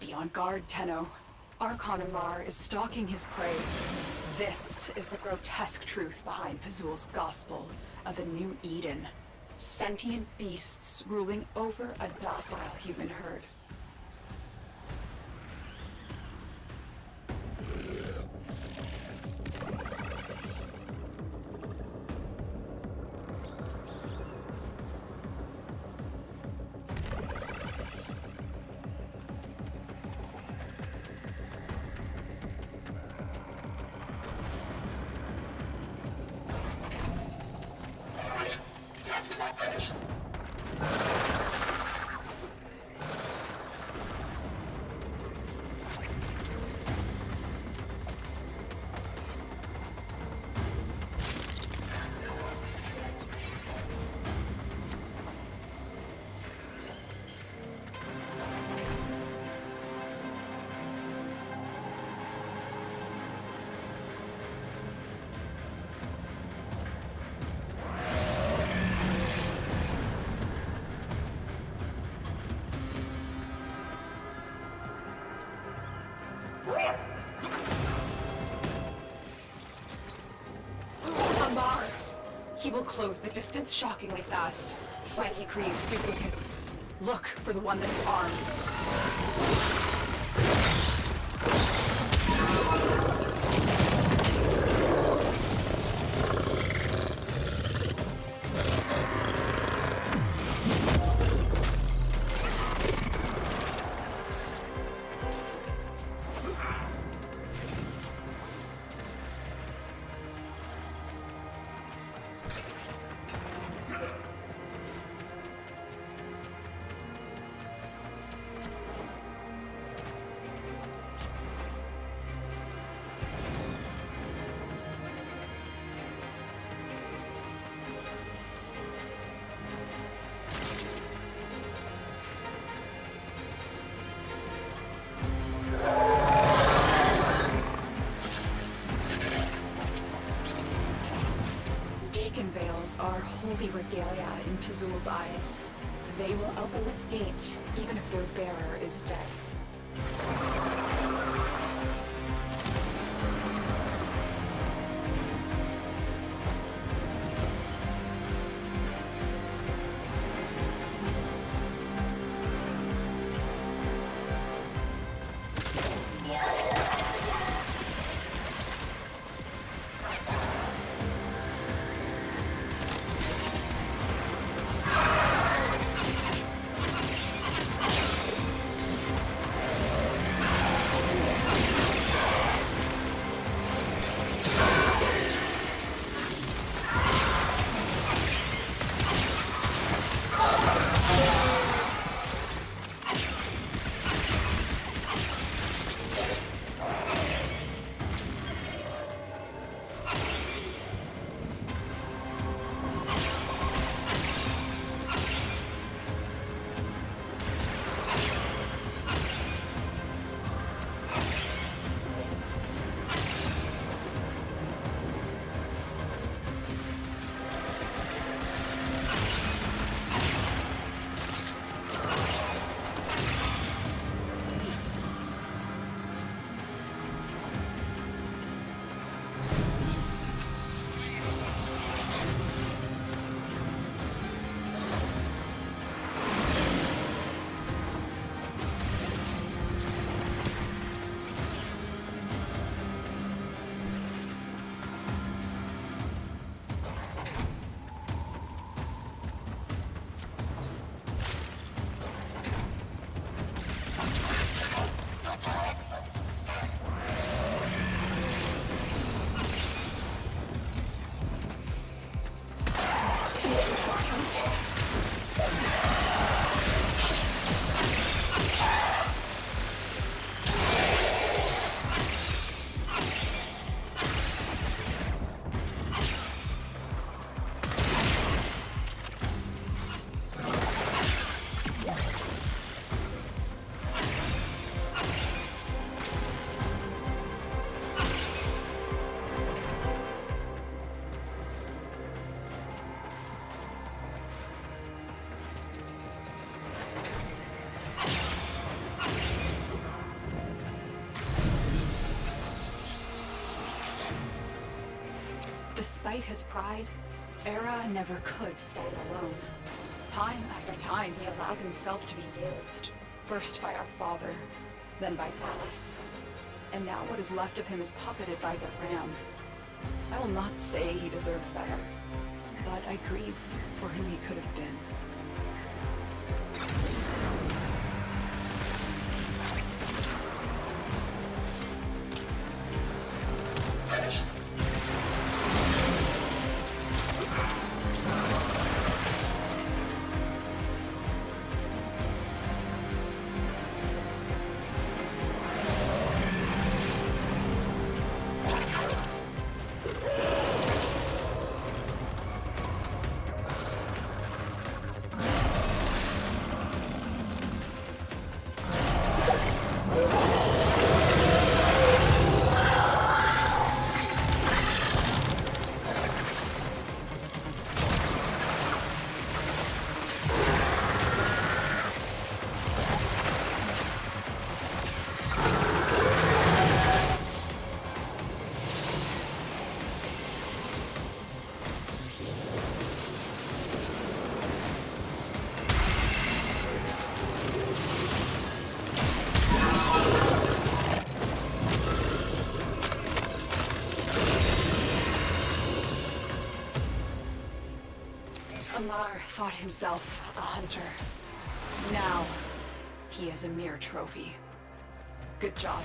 Be on guard, Tenno. Archon Amar is stalking his prey. This is the grotesque truth behind Fazul's gospel of a new Eden. Sentient beasts ruling over a docile human herd. Amar! He will close the distance shockingly fast when he creates duplicates. Look for the one that is armed. Holy regalia in Fazul's eyes. They will open this gate, even if their bearer is dead. His pride, Era never could stand alone. Time after time, he allowed himself to be used. First by our father, then by Ballas. And now what is left of him is puppeted by the Ram. I will not say he deserved better, but I grieve for who he could have been. Amar thought himself a hunter. Now, he is a mere trophy. Good job.